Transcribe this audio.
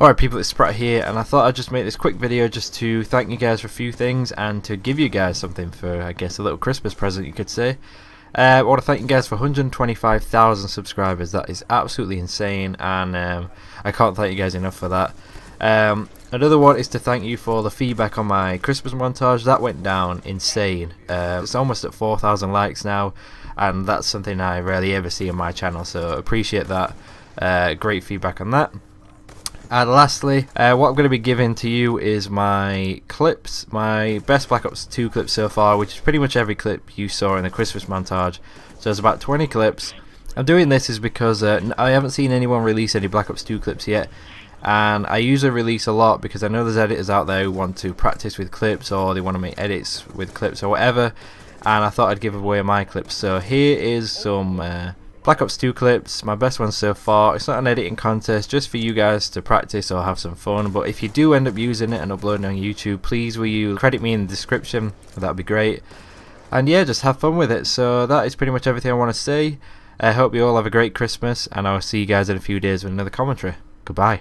Alright people, it's Spratt here and I thought I'd just make this quick video just to thank you guys for a few things and to give you guys something for I guess a little Christmas present you could say. Uh, I want to thank you guys for 125,000 subscribers, that is absolutely insane and um, I can't thank you guys enough for that. Um, another one is to thank you for the feedback on my Christmas montage, that went down insane. Uh, it's almost at 4,000 likes now and that's something I rarely ever see on my channel so appreciate that. Uh, great feedback on that. And lastly, uh, what I'm going to be giving to you is my clips, my best Black Ops 2 clips so far, which is pretty much every clip you saw in the Christmas montage. So there's about 20 clips. I'm doing this is because uh, I haven't seen anyone release any Black Ops 2 clips yet. And I usually release a lot because I know there's editors out there who want to practice with clips or they want to make edits with clips or whatever. And I thought I'd give away my clips. So here is some... Uh, Black Ops 2 clips, my best one so far. It's not an editing contest, just for you guys to practice or have some fun. But if you do end up using it and uploading on YouTube, please will you credit me in the description? That'd be great. And yeah, just have fun with it. So that is pretty much everything I want to say. I hope you all have a great Christmas, and I will see you guys in a few days with another commentary. Goodbye.